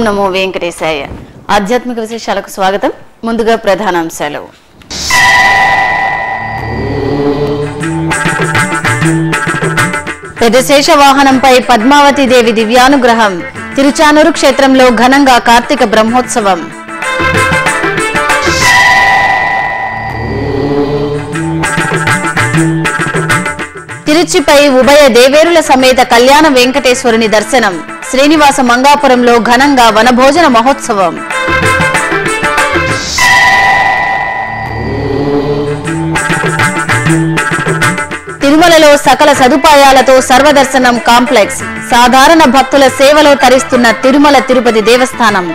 నమో వెంకటేశాయ. ఆధ్యాత్మిక విశేషాలకు స్వాగతం. ముందుగా ప్రధానాంశాలు. పెదశేష వాహనంపై పద్మావతి దేవి దివ్యానుగ్రహం. తిరుచానూరు క్షేత్రంలో ఘనంగా కార్తీక బ్రహ్మోత్సవం. తిరుచిపై ఉభయ దేవేరుల సమేత కళ్యాణ వెంకటేశ్వరుని దర్శనం. శ్రీనివాస మంగాపురంలో ఘనంగా వనభోజన మహోత్సవం. తిరుమలలో సకల సదుపాయాలతో సర్వదర్శనం కాంప్లెక్స్. సాధారణ భక్తుల సేవలో తరిస్తున్న తిరుమల తిరుపతి దేవస్థానం.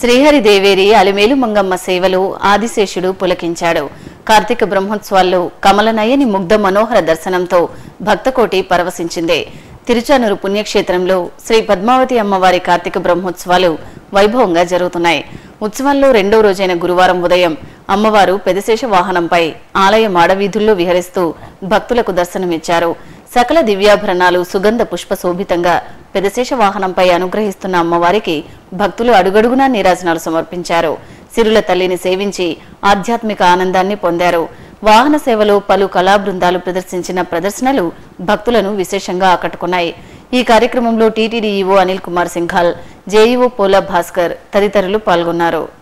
శ్రీహరి దేవేరి అలిమేలు మంగమ్మ సేవలు ఆదిశేషుడు పులకించాడు. కార్తీక బ్రహ్మోత్సవాల్లో కమలనయని ముగ్ధ మనోహర దర్శనంతో భక్తకోటి పరవశించింది. తిరుచానూరు పుణ్యక్షేత్రంలో శ్రీ పద్మావతి అమ్మవారి కార్తీక బ్రహ్మోత్సవాలు వైభవంగా జరుగుతున్నాయి. ఉత్సవంలో రెండో రోజైన గురువారం ఉదయం అమ్మవారు పెదశేష వాహనంపై ఆలయ మాడవీధుల్లో విహరిస్తూ భక్తులకు దర్శనమిచ్చారు. సకల దివ్యాభరణాలు సుగంధ పుష్ప శోభితంగా పెదశేష వాహనంపై అనుగ్రహిస్తున్న అమ్మవారికి భక్తులు అడుగడుగునా నీరాజనాలు సమర్పించారు. సిరుల తల్లిని సేవించి ఆధ్యాత్మిక ఆనందాన్ని పొందారు. వాహన సేవలో పలు కళా బృందాలు ప్రదర్శించిన ప్రదర్శనలు భక్తులను విశేషంగా ఆకట్టుకున్నాయి. ఈ కార్యక్రమంలో TTD EO Anil Kumar Singhal JEO Pola Bhaskar తదితరులు పాల్గొన్నారు.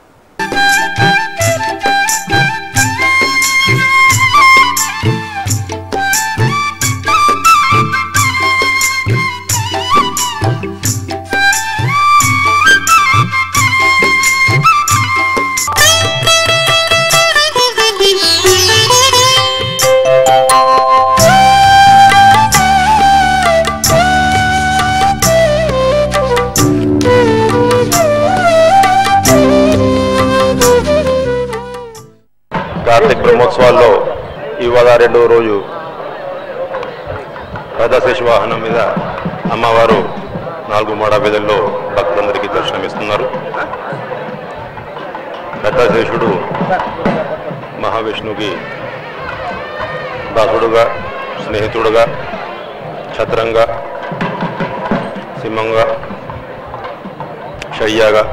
రెండవ రోజు పెద్దశేష వాహనం మీద అమ్మవారు నాలుగు మాడ వీధుల్లో భక్తులందరికీ దర్శనమిస్తున్నారు. రథశేషుడు మహావిష్ణువుకి దాసుడుగా స్నేహితుడుగా ఛత్రంగా సింహంగా శయ్యాగా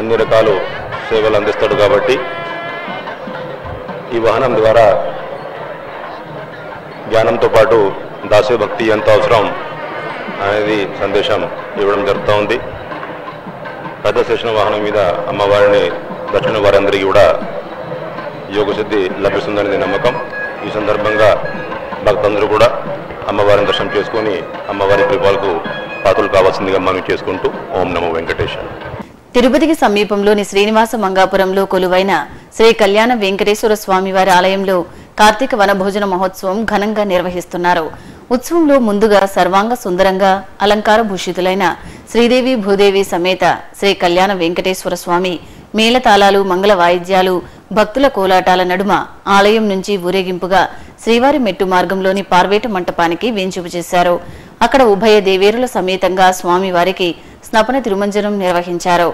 అన్ని రకాలు సేవలు అందిస్తాడు కాబట్టి ఈ వాహనం ద్వారా జ్ఞానంతో పాటు దాస్య భక్తి ఎంత అవసరం అనేది సందేశం ఇవ్వడం జరుగుతూ ఉంది. పెద్ద శేషణ వాహనం మీద అమ్మవారిని దక్షిణ వారందరికీ కూడా యోగసిద్ధి లభిస్తుందనేది నమ్మకం. ఈ సందర్భంగా భక్తులందరూ కూడా అమ్మవారిని దర్శనం చేసుకొని అమ్మవారి కృపాలకు పాత్రలు కావాల్సిందిగా మనం చేసుకుంటూ ఓం నమో వెంకటేశ తిరుపతికి సమీపంలోని శ్రీనివాస మంగాపురంలో కొలువైన శ్రీ కళ్యాణ వెంకటేశ్వర స్వామివారి ఆలయంలో కార్తీక వనభోజన మహోత్సవం ఘనంగా నిర్వహిస్తున్నారు. ఉత్సవంలో ముందుగా సర్వాంగ సుందరంగా అలంకార భూషితులైన శ్రీదేవి భూదేవి సమేత శ్రీ కళ్యాణ వెంకటేశ్వర స్వామి మేళతాళాలు మంగళ వాయిద్యాలు భక్తుల కోలాటాల నడుమ ఆలయం నుంచి ఊరేగింపుగా శ్రీవారి మెట్టు మార్గంలోని పార్వేట మంటపానికి వేంచుపు చేశారు. అక్కడ ఉభయ దేవేరుల సమేతంగా స్వామివారికి స్నపన తిరుమంజనం నిర్వహించారు.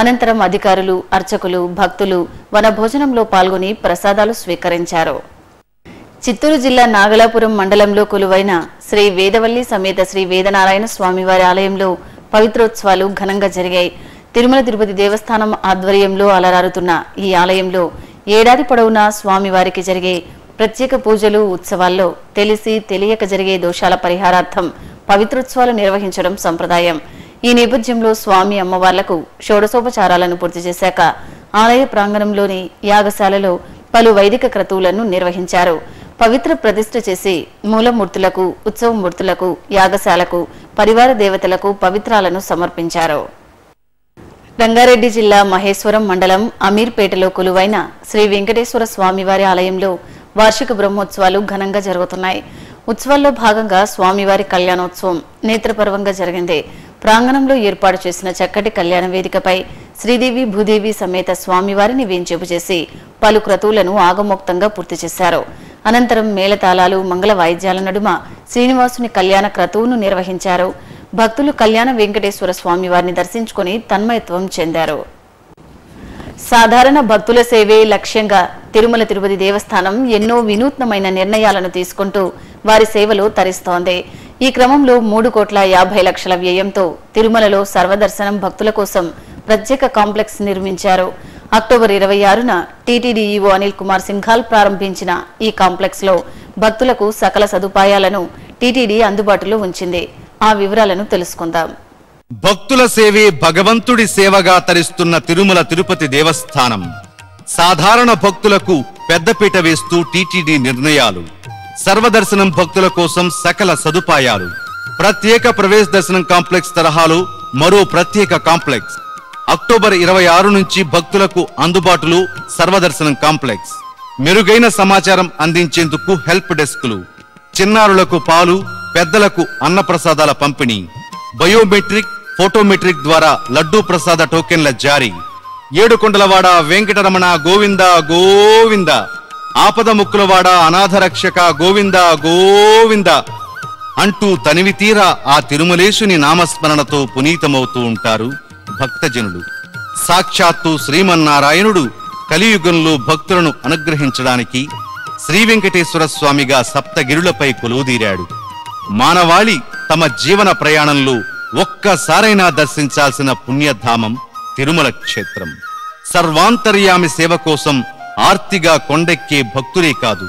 అనంతరం అధికారులు అర్చకులు భక్తులు వనభోజనంలో పాల్గొని ప్రసాదాలు స్వీకరించారు. చిత్తూరు జిల్లా నాగలాపురం మండలంలో కొలువైన శ్రీ వేదవల్లి సమేత శ్రీ వేదనారాయణ స్వామివారి ఆలయంలో పవిత్రోత్సవాలు ఘనంగా జరిగాయి. తిరుమల తిరుపతి దేవస్థానం ఆధ్వర్యంలో అలరారుతున్న ఈ ఆలయంలో ఏడాది పొడవునా స్వామివారికి జరిగే ప్రత్యేక పూజలు ఉత్సవాల్లో తెలిసి తెలియక జరిగే దోషాల పరిహారార్థం పవిత్రోత్సవాలు నిర్వహించడం సంప్రదాయం. ఈ నేపథ్యంలో స్వామి అమ్మవార్లకు షోడశోపచారాలను పూర్తి చేశాక ఆలయ ప్రాంగణంలోని యాగశాలలో పలు వైదిక క్రతువులను నిర్వహించారు. పవిత్ర ప్రతిష్ఠ చేసి మూలమూర్తులకు ఉత్సవమూర్తులకు యాగశాలకు పరివార దేవతలకు పవిత్రాలను సమర్పించారు. రంగారెడ్డి జిల్లా మహేశ్వరం మండలం అమీర్పేటలో కొలువైన శ్రీ వెంకటేశ్వర స్వామివారి ఆలయంలో వార్షిక బ్రహ్మోత్సవాలు ఘనంగా జరుగుతున్నాయి. ఉత్సవాల్లో భాగంగా స్వామివారి కళ్యాణోత్సవం నేత్రపర్వంగా జరిగింది. ప్రాంగణంలో ఏర్పాటు చేసిన చక్కటి కళ్యాణ వేదికపై శ్రీదేవి భూదేవి సమేత స్వామివారిని వేంచేపు చేసి పలు క్రతువులను ఆగమోక్తంగా పూర్తి చేశారు. అనంతరం మేళతాళాలు మంగళ వాయిద్యాల నడుమ శ్రీనివాసుని కళ్యాణ క్రతువును నిర్వహించారు. భక్తులు కళ్యాణ వెంకటేశ్వర స్వామివారిని దర్శించుకుని తన్మయత్వం చెందారు. సాధారణ భక్తుల సేవే లక్ష్యంగా తిరుమల తిరుపతి దేవస్థానం ఎన్నో వినూత్నమైన నిర్ణయాలను తీసుకుంటూ వారి సేవలో తరిస్తోంది. ఈ క్రమంలో మూడు కోట్ల యాభై లక్షల వ్యయంతో తిరుమలలో సర్వదర్శనం భక్తుల కోసం ప్రత్యేక కాంప్లెక్స్ నిర్మించారు. అక్టోబర్ ఇరవై ఆరున టీటీడీఈఓ అనిల్ కుమార్ సింఘాల్ ప్రారంభించిన ఈ కాంప్లెక్స్లో భక్తులకు సకల సదుపాయాలను టీటీడీ అందుబాటులో ఉంచింది. ఆ వివరాలను తెలుసుకుందాం. భక్తుల సేవే భగవంతుడి సేవగా తరిస్తున్న తిరుమల తిరుపతి దేవస్థానం. సాధారణ భక్తులకు పెద్దపీట వేస్తూ టీటీడీ నిర్ణయాలు. సర్వదర్శనం భక్తుల కోసం సకల సదుపాయాలు. ప్రత్యేక ప్రవేశ దర్శనం కాంప్లెక్స్ తరహాలో మరో ప్రత్యేక కాంప్లెక్స్. అక్టోబర్ ఇరవై ఆరు నుంచి భక్తులకు అందుబాటులో సర్వదర్శనం కాంప్లెక్స్. మెరుగైన సమాచారం అందించేందుకు హెల్ప్ డెస్క్లు. చిన్నారులకు పాలు పెద్దలకు అన్నప్రసాదాల పంపిణీ. బయోమెట్రిక్ ఫోటోమెట్రిక్ ద్వారా లడ్డూ ప్రసాద టోకెన్ల జారీ. ఏడుకొండలవాడ వెంకటరమణ గోవింద గోవింద. ఆపద ముక్కులవాడ అనాథ రక్షక గోవింద గోవింద. అంటూ తనివి తీరా ఆ తిరుమలేశుని నామస్మరణతో పునీతమవుతూ ఉంటారు భక్తజనులు. సాక్షాత్తు శ్రీమన్నారాయణుడు కలియుగంలో భక్తులను అనుగ్రహించడానికి శ్రీ వెంకటేశ్వర స్వామిగా సప్తగిరులపై కొలువుదీరాడు. మానవాళి తమ జీవన ప్రయాణంలో ఒక్కసారైనా దర్శించాల్సిన పుణ్యధామం తిరుమల క్షేత్రం. సర్వాంతర్యామి సేవ కోసం ఆర్తిగా కొండెక్కే భక్తులే కాదు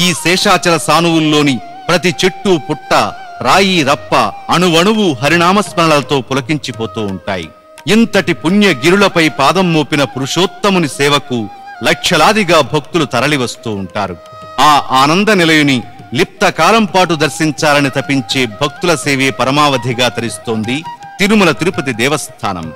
ఈ శేషాచల సానువుల్లోని ప్రతి చెట్టు పుట్ట రాయి రప్ప అణువణువు హరినామస్మరణలతో పులకించిపోతూ ఉంటాయి. ఇంతటి పుణ్య గిరులపై పాదం మోపిన పురుషోత్తముని సేవకు లక్షలాదిగా భక్తులు తరలివస్తూ ఉంటారు. ఆ ఆనంద నిలయుని లిప్త కాలం పాటు దర్శించాలని తపించే భక్తుల సేవే పరమావధిగా తరిస్తోంది తిరుమల తిరుపతి దేవస్థానం.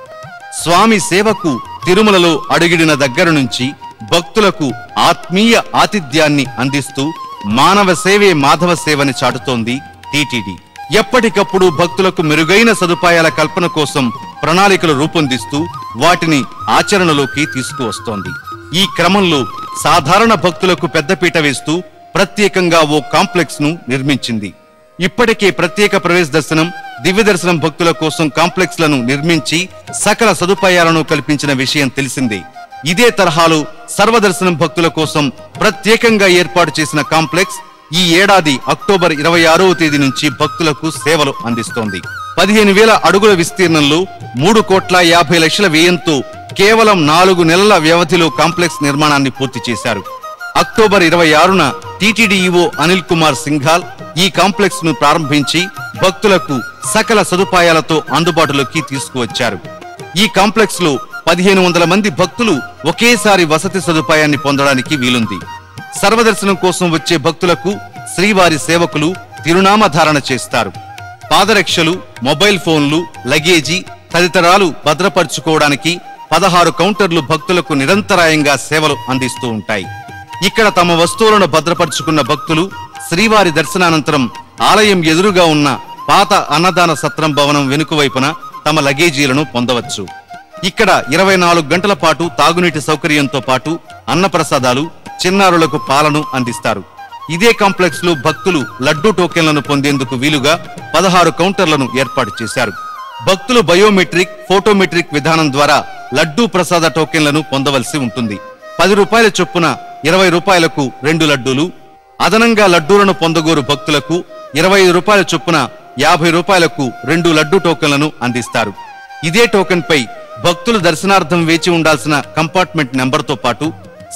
స్వామి సేవకు తిరుమలలో అడుగిడిన దగ్గర నుంచి భక్తులకు ఆత్మీయ ఆతిథ్యాన్ని అందిస్తూ మానవ సేవే మాధవ సేవని చాటుతోంది టీటీడీ. ఎప్పటికప్పుడు భక్తులకు మెరుగైన సదుపాయాల కల్పన కోసం ప్రణాళికలు రూపొందిస్తూ వాటిని ఆచరణలోకి తీసుకువస్తోంది. ఈ క్రమంలో సాధారణ భక్తులకు పెద్దపీట వేస్తూ ప్రత్యేకంగా ఓ కాంప్లెక్స్ను నిర్మించింది. ఇప్పటికే ప్రత్యేక ప్రవేశ దర్శనం దివ్య దర్శనం భక్తుల కోసం కాంప్లెక్స్లను నిర్మించి సకల సదుపాయాలను కల్పించిన విషయం తెలిసిందే. ఇదే తరహాలో సర్వదర్శనం భక్తుల కోసం ప్రత్యేకంగా ఏర్పాటు చేసిన కాంప్లెక్స్ ఈ ఏడాది అక్టోబర్ ఇరవై ఆరవ తేదీ నుంచి భక్తులకు సేవలు అందిస్తోంది. పదిహేను వేల అడుగుల విస్తీర్ణంలో మూడు కోట్ల యాభై లక్షల వ్యయంతో కేవలం నాలుగు నెలల వ్యవధిలో కాంప్లెక్స్ నిర్మాణాన్ని పూర్తి చేశారు. అక్టోబర్ ఇరవై ఆరున టీటీడీఈఓ అనిల్ కుమార్ సింఘాల్ ఈ కాంప్లెక్స్ను ప్రారంభించి భక్తులకు సకల సదుపాయాలతో అందుబాటులోకి తీసుకువచ్చారు. ఈ కాంప్లెక్స్లో పదిహేను వందల మంది భక్తులు ఒకేసారి వసతి సదుపాయాన్ని పొందడానికి వీలుంది. సర్వదర్శనం కోసం వచ్చే భక్తులకు శ్రీవారి సేవకులు తిరునామధారణ చేస్తారు. పాదరక్షలు మొబైల్ ఫోన్లు లగేజీ తదితరాలు భద్రపరుచుకోవడానికి పదహారు కౌంటర్లు భక్తులకు నిరంతరాయంగా సేవలు అందిస్తూ ఉంటాయి. ఇక్కడ తమ వస్తువులను భద్రపరుచుకున్న భక్తులు శ్రీవారి దర్శనానంతరం ఆలయం ఎదురుగా ఉన్న పాత అన్నదాన సత్రం భవనం వెనుక వైపున తమ లగేజీలను పొందవచ్చు. ఇక్కడ ఇరవై నాలుగు గంటల పాటు తాగునీటి సౌకర్యంతో పాటు అన్నప్రసాదాలు చిన్నారులకు పాలను అందిస్తారు. ఇదే కాంప్లెక్స్లో భక్తులు లడ్డూ టోకెన్లను పొందేందుకు వీలుగా పదహారు కౌంటర్లను ఏర్పాటు చేశారు. భక్తులు బయోమెట్రిక్ ఫోటోమెట్రిక్ విధానం ద్వారా లడ్డూ ప్రసాద టోకెన్లను పొందవలసి ఉంటుంది. పది రూపాయల చొప్పున ఇరవై రూపాయలకు రెండు లడ్డూలు అదనంగా లడ్డూలను పొందగోరు భక్తులకు ఇరవై ఐదు రూపాయల చొప్పున యాభై రూపాయలకు రెండు లడ్డూ టోకెన్లను అందిస్తారు. ఇదే టోకెన్ పై భక్తులు దర్శనార్థం వేచి ఉండాల్సిన కంపార్ట్మెంట్ నెంబర్తో పాటు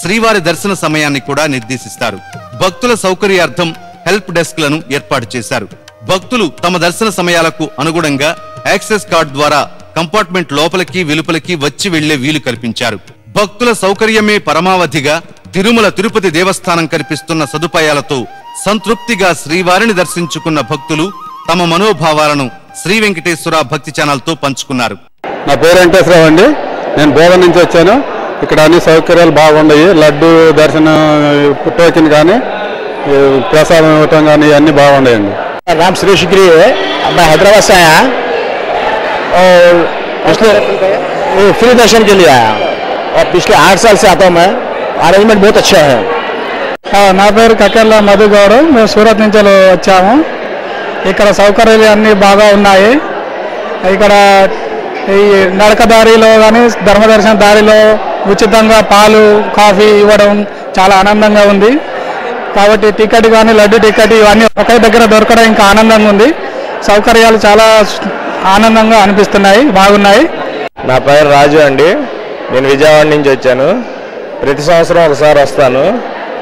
శ్రీవారి దర్శన సమయాన్ని కూడా నిర్దేశిస్తారు. భక్తుల సౌకర్యార్థం హెల్ప్ డెస్క్లను ఏర్పాటు చేశారు. భక్తులు తమ దర్శన సమయాలకు అనుగుణంగా యాక్సెస్ కార్డ్ ద్వారా కంపార్ట్మెంట్ లోపలికి వెలుపలికి వచ్చి వెళ్ళే వీలు కల్పించారు. భక్తుల సౌకర్యమే పరమావధిగా తిరుమల తిరుపతి దేవస్థానం కనిపిస్తున్న సదుపాయాలతో సంతృప్తిగా శ్రీవారిని దర్శించుకున్న భక్తులు తమ మనోభావాలను శ్రీ వెంకటేశ్వర భక్తి ఛానల్తో పంచుకున్నారు. నా పేరు వెంకటేశ్వరరావు అండి. నేను బోధన నుంచి వచ్చాను. ఇక్కడ అన్ని సౌకర్యాలు బాగున్నాయి. లడ్డు దర్శనం టోకెన్ కానీ ప్రసాదం ఇవ్వటం కానీ అన్ని బాగున్నాయండి. రామ్ శ్రీషిగిరి హైదరాబాద్ ఫ్రీ దర్శనం కెళ్ళి और पिछले वो फ्री दर्शन के लिए आया और पिछले आठ साल से आता हूँ मैं अरेंजमेंट बहुत अच्छा है నా పేరు కక్కర్ల మధు గౌడ్ మేము సూరత్ నుంచి వచ్చాము ఇక్కడ సౌకర్యాలు అన్నీ బాగా ఉన్నాయి ఇక్కడ ఈ నడక దారిలో కానీ ధర్మదర్శన దారిలో ఉచితంగా పాలు కాఫీ ఇవ్వడం చాలా ఆనందంగా ఉంది కాబట్టి టికెట్ కానీ లడ్డు టికెట్ ఇవన్నీ ఒకే దగ్గర దొరకడం ఇంకా ఆనందంగా ఉంది సౌకర్యాలు చాలా ఆనందంగా అనిపిస్తున్నాయి బాగున్నాయి నా పేరు రాజు అండి నేను విజయవాడ నుంచి వచ్చాను. ప్రతి సంవత్సరం ఒకసారి వస్తాను.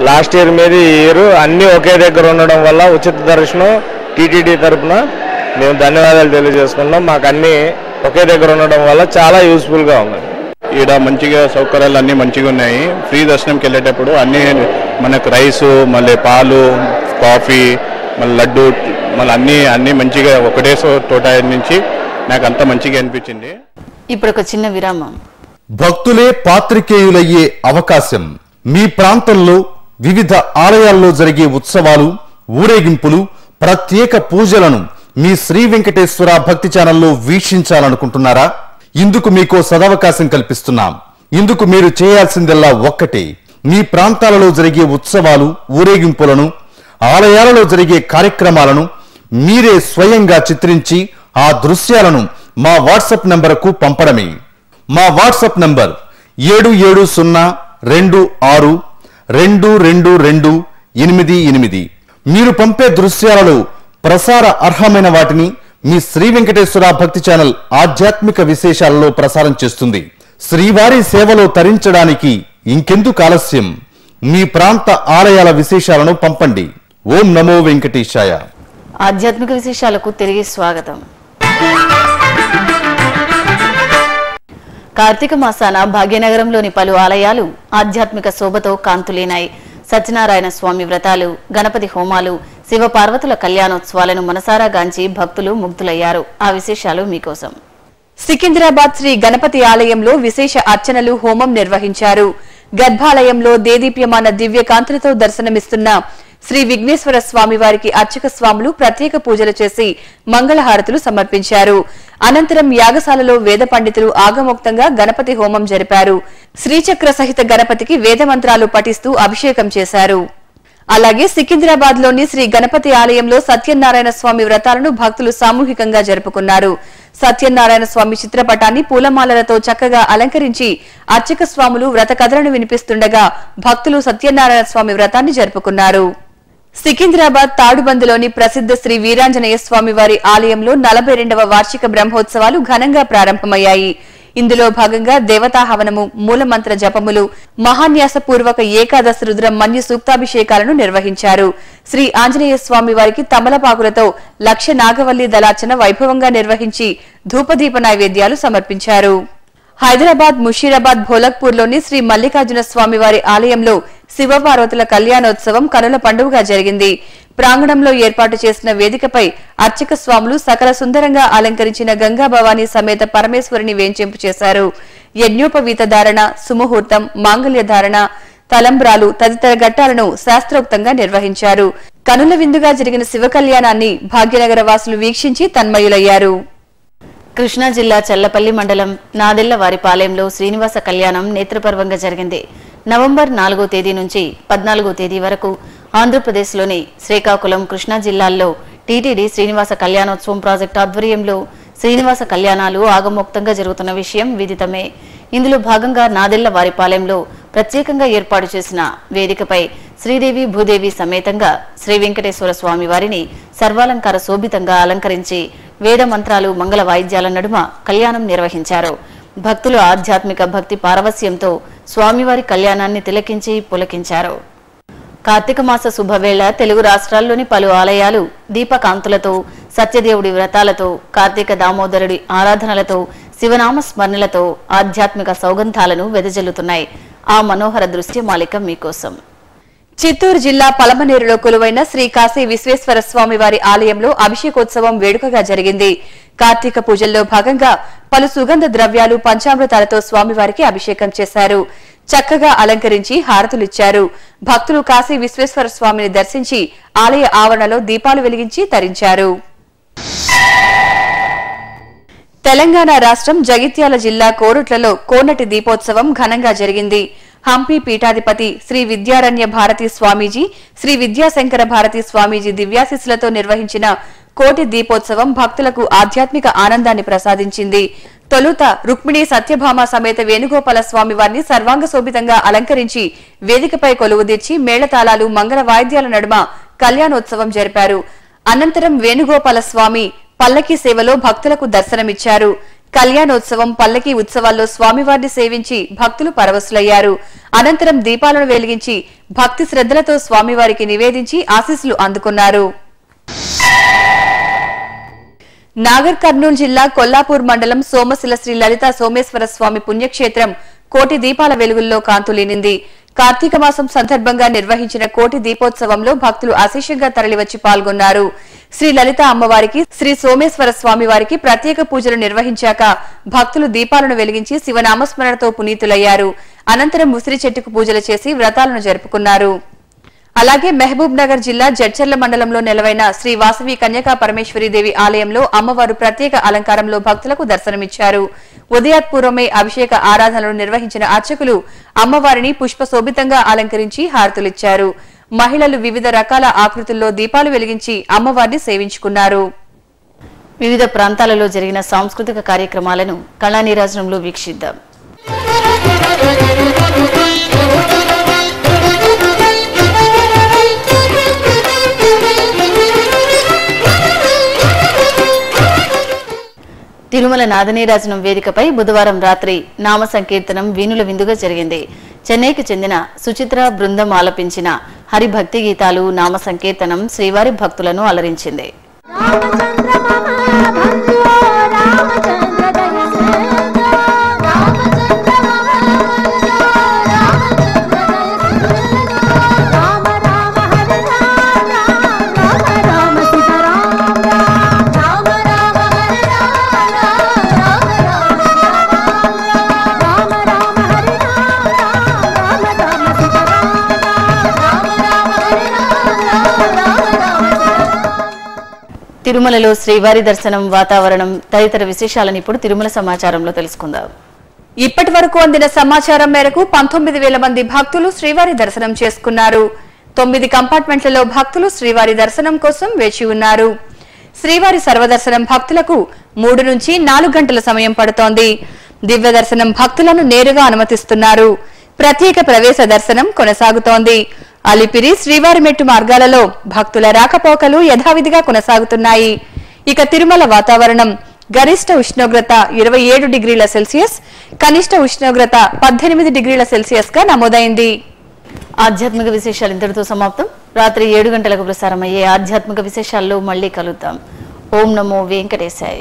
లాస్ట్ ఇయర్ మీద ఈ ఇయర్ అన్నీ ఒకే దగ్గర ఉండడం వల్ల ఉచిత దర్శనం టీటీడీ తరపున మేము ధన్యవాదాలు తెలియజేసుకుంటాం మాకు అన్నీ ఒకే దగ్గర ఉండడం వల్ల చాలా యూస్ఫుల్గా ఉంది. ఈడ మంచిగా సౌకర్యాలు అన్నీ మంచిగా ఉన్నాయి. ఫ్రీ దర్శనంకి వెళ్ళేటప్పుడు అన్నీ మనకు రైసు మళ్ళీ పాలు కాఫీ మళ్ళీ లడ్డు మళ్ళీ అన్నీ అన్నీ మంచిగా ఒకటే తోట నుంచి నాకు అంతా మంచిగా అనిపించింది. ఇప్పుడు ఒక చిన్న విరామం. భక్తులే పాత్రికేయులయ్యే అవకాశం. మీ ప్రాంతంలో వివిధ ఆలయాల్లో జరిగే ఉత్సవాలు ఊరేగింపులు ప్రత్యేక పూజలను మీ శ్రీ వెంకటేశ్వర భక్తి ఛానల్లో వీక్షించాలనుకుంటున్నారా? ఇందుకు మీకో సదవకాశం కల్పిస్తున్నాం. ఇందుకు మీరు చేయాల్సిందల్లా ఒక్కటే. మీ ప్రాంతాలలో జరిగే ఉత్సవాలు ఊరేగింపులను ఆలయాలలో జరిగే కార్యక్రమాలను మీరే స్వయంగా చిత్రించి ఆ దృశ్యాలను మా వాట్సాప్ నంబరుకు పంపడమే. మా వాట్సాప్ నంబర్ ఏడు ఏడు సున్నా రెండు ఆరు రెండు రెండు రెండు ఎనిమిది ఎనిమిది. మీరు పంపే దృశ్యాలలో ప్రసార అర్హమైన వాటిని మీ శ్రీ వెంకటేశ్వర భక్తి ఛానల్ ఆధ్యాత్మిక విశేషాలలో ప్రసారం చేస్తుంది. శ్రీవారి సేవలో తరించడానికి ఇంకెందుకు ఆలస్యం? మీ ప్రాంత ఆలయాల విశేషాలను పంపండి. ఓం నమో వెంకటేశాయ. ఆధ్యాత్మిక విశేషాలకు తిరిగి స్వాగతం. కార్తీక మాసాన భాగ్యనగరంలోని పలు ఆలయాలు ఆధ్యాత్మిక శోభతో కాంతులేనాయి. సత్యనారాయణ స్వామి వ్రతాలు గణపతి హోమాలు శివపార్వతుల కళ్యాణోత్సవాలను మనసారా గాంచి భక్తులు ముగ్ధులయ్యారు. ఆ విశేషాలు మీకోసం. సికింద్రాబాద్ శ్రీ గణపతి ఆలయంలో విశేష అర్చనలు హోమం నిర్వహించారు. గర్భాలయంలో దేదీప్యమాన దివ్యకాంతులతో దర్శనమిస్తున్న శ్రీ విఘ్నేశ్వర స్వామి వారికి అర్చక స్వాములు ప్రత్యేక పూజలు చేసి మంగళహారతులు సమర్పించారు. అనంతరం యాగశాలలో వేద పండితులు ఆగమోక్తంగా గణపతి హోమం జరిపారు. శ్రీచక్ర సహిత గణపతికి వేద మంత్రాలు పఠిస్తూ అభిషేకం చేశారు. అలాగే సికింద్రాబాద్లోని శ్రీ గణపతి ఆలయంలో సత్యనారాయణ స్వామి వ్రతాలను భక్తులు సామూహికంగా జరుపుకున్నారు. సత్యనారాయణ స్వామి చిత్రపటాన్ని పూలమాలలతో చక్కగా అలంకరించి అర్చక స్వాములు వ్రత కథలను వినిపిస్తుండగా భక్తులు సత్యనారాయణ స్వామి వ్రతాన్ని జరుపుకున్నారు. సికింద్రాబాద్ తాడుబందులోని ప్రసిద్ధ శ్రీ వీరాంజనేయ స్వామి వారి ఆలయంలో నలభై రెండవ వార్షిక బ్రహ్మోత్సవాలు ఘనంగా ప్రారంభమయ్యాయి. ఇందులో భాగంగా దేవతా హవనము మూలమంత్ర జపములు మహాన్యాసపూర్వక ఏకాదశ రుద్ర మన్యు సూక్తాభిషేకాలను నిర్వహించారు. శ్రీ ఆంజనేయ స్వామి వారికి తమలపాకులతో లక్ష నాగవల్లి దళార్చన వైభవంగా నిర్వహించి ధూపదీప నైవేద్యాలు సమర్పించారు. హైదరాబాద్ ముషీరాబాద్ భోలక్పూర్లోని శ్రీ మల్లికార్జున స్వామి వారి ఆలయంలో శివపార్వతుల కళ్యాణోత్సవం కనుల పండుగగా జరిగింది. ప్రాంగణంలో ఏర్పాటు చేసిన వేదికపై అర్చక స్వాములు సకల సుందరంగా అలంకరించిన గంగా భవానీ సమేత పరమేశ్వరుని వేంచేంపు చేశారు. యజ్ఞోపవీత ధారణ సుముహూర్తం మాంగళ్య ధారణ తలంబ్రాలు తదితర ఘట్టాలను శాస్త్రోక్తంగా నిర్వహించారు. కనుల విందుగా జరిగిన శివ కళ్యాణాన్ని భాగ్యనగర వాసులు వీక్షించి తన్మయులయ్యారు. కృష్ణా జిల్లా చల్లపల్లి మండలం నాదెళ్ళ వారిపాలెంలో శ్రీనివాస కళ్యాణం నేత్రపర్వంగా జరిగింది. నవంబర్ నాలుగో తేదీ నుంచి పద్నాలుగో తేదీ వరకు ఆంధ్రప్రదేశ్లోని శ్రీకాకుళం కృష్ణా జిల్లాల్లో టీటీడీ శ్రీనివాస కళ్యాణోత్సవం ప్రాజెక్టు ఆధ్వర్యంలో శ్రీనివాస కళ్యాణాలు ఆగమోక్తంగా జరుగుతున్న విషయం విదితమే. ఇందులో భాగంగా నాదెళ్ళ వారిపాలెంలో ప్రత్యేకంగా ఏర్పాటు చేసిన వేదికపై శ్రీదేవి భూదేవి సమేతంగా శ్రీ వెంకటేశ్వర స్వామి వారిని సర్వాలంకార శోభితంగా అలంకరించి వేద మంత్రాలు మంగళ వాయిద్యాల నడుమ కళ్యాణం నిర్వహించారు. భక్తులు ఆధ్యాత్మిక భక్తి పారవస్యంతో స్వామివారి కళ్యాణాన్ని తిలకించి పులకించారు. కార్తీక మాస శుభవేళ తెలుగు రాష్ట్రాల్లోని పలు ఆలయాలు దీపకాంతులతో సత్యదేవుడి వ్రతాలతో కార్తీక దామోదరుడి ఆరాధనలతో శివనామ స్మరణలతో ఆధ్యాత్మిక సౌగంధాలను వెదజల్లుతున్నాయి. ఆ మనోహర దృశ్యమాలిక మీకోసం. చిత్తూరు జిల్లా పలమనేరులో కొలువైన శ్రీ కాశీ విశ్వేశ్వర స్వామి వారి ఆలయంలో అభిషేకోత్సవం వేడుకగా జరిగింది. కార్తీక పూజల్లో భాగంగా పలు సుగంధ ద్రవ్యాలు పంచామృతాలతో స్వామివారికి అభిషేకం చేశారు. చక్కగా అలంకరించి హారతులిచ్చారు. భక్తులు కాశీ విశ్వేశ్వర స్వామిని దర్శించి ఆలయ ఆవరణలో దీపాలు వెలిగించి తరించారు. తెలంగాణ రాష్ట్రం జగిత్యాల జిల్లా కోరుట్లలో కోనటి దీపోత్సవం ఘనంగా జరిగింది. హంపి పీఠాధిపతి శ్రీ విద్యారణ్య భారతి స్వామీజీ శ్రీ విద్యాశంకర భారతి స్వామీజీ దివ్యాశిస్సులతో నిర్వహించిన కోటి దీపోత్సవం భక్తులకు ఆధ్యాత్మిక ఆనందాన్ని ప్రసాదించింది. తొలుత రుక్మిణి సత్యభామ సమేత వేణుగోపాల స్వామి వారిని సర్వాంగ శోభితంగా అలంకరించి వేదికపై కొలువుదీర్చి మేళతాళాలు మంగళ వాయిద్యాల నడుమ కళ్యాణోత్సవం జరిపారు. అనంతరం వేణుగోపాల స్వామి పల్లకి సేవలో భక్తులకు దర్శనమిచ్చారు. కళ్యాణోత్సవం పల్లకి ఉత్సవాల్లో స్వామివారిని సేవించి భక్తులు పరవశులయ్యారు. అనంతరం దీపాలను వెలిగించి భక్తి శ్రద్ధలతో స్వామివారికి నివేదించి ఆశీస్సులు అందుకున్నారు. నాగర్ కర్నూలు జిల్లా కొల్లాపూర్ మండలం సోమశిల శ్రీ లలిత సోమేశ్వర స్వామి పుణ్యక్షేత్రం కోటి దీపాల వెలుగుల్లో కాంతులీనింది. కార్తీక మాసం సందర్భంగా నిర్వహించిన కోటి దీపోత్సవంలో భక్తులు అశేషంగా తరలివచ్చి పాల్గొన్నారు. శ్రీ లలిత అమ్మవారికి శ్రీ సోమేశ్వర స్వామి వారికి ప్రత్యేక పూజలు నిర్వహించాక భక్తులు దీపాలను వెలిగించి శివనామస్మరణతో పునీతులయ్యారు. అనంతరం ముసిరి చెట్టుకు పూజలు చేసి వ్రతాలను జరుపుకున్నారు. అలాగే మహబూబ్ నగర్ జిల్లా జడ్చర్ల మండలంలో నెలవైన శ్రీ వాసవి కన్యకా పరమేశ్వరీ దేవి ఆలయంలో అమ్మవారు ప్రత్యేక అలంకారంలో భక్తులకు దర్శనమిచ్చారు. ఉదయాత్పూర్వమే అభిషేక ఆరాధనలు నిర్వహించిన అర్చకులు అమ్మవారిని పుష్పశోభితంగా అలంకరించి హారతులిచ్చారు. మహిళలు వివిధ రకాల ఆకృతుల్లో దీపాలు వెలిగించి అమ్మవారిని సేవించుకున్నారు. వివిధ ప్రాంతాలలో జరిగిన సాంస్కృతిక కార్యక్రమాలను కళానీరాజనంలో వీక్షిద్దాం. తిరుమల నాదనీరాజనం వేదికపై బుధవారం రాత్రి నామ సంకీర్తనం వీణుల విందుగా జరిగింది. చెన్నైకి చెందిన సుచిత్ర బృందం ఆలపించిన హరిభక్తి గీతాలు నామ సంకీర్తనం శ్రీవారి భక్తులను అలరించింది. తిరుమలలో శ్రీవారి దర్శనం వాతావరణం తదితర విశేషాలను ఇప్పుడు తిరుమల సమాచారంలో తెలుసుకుందాం. ఇప్పటి వరకు అందిన సమాచారం మేరకు పంతొమ్మిది వేల మంది భక్తులు శ్రీవారి దర్శనం చేసుకున్నారు. తొమ్మిది కంపార్ట్మెంట్లలో భక్తులు శ్రీవారి దర్శనం కోసం వేచి ఉన్నారు. శ్రీవారి సర్వదర్శనం భక్తులకు మూడు నుంచి నాలుగు గంటల సమయం పడుతోంది. దివ్య దర్శనం భక్తులను నేరుగా అనుమతిస్తున్నారు. ప్రత్యేక ప్రవేశ దర్శనం కొనసాగుతోంది. అలిపిరి శ్రీవారిమెట్టు మార్గాలలో భక్తుల రాకపోకలు యథావిధిగా కొనసాగుతున్నాయి. ఇక తిరుమల వాతావరణం. గరిష్ట ఉష్ణోగ్రత ఇరవై ఏడు డిగ్రీల సెల్సియస్ కనిష్ట ఉష్ణోగ్రత పద్దెనిమిది డిగ్రీల సెల్సియస్గా నమోదైంది. ఆధ్యాత్మిక విశేషాలు ఇంతటితో సమాప్తం. రాత్రి ఏడు గంటలకు ప్రసారమయ్యే ఆధ్యాత్మిక విశేషాల్లో మళ్ళీ కలుద్దాం. ఓం నమో వెంకటేశాయ.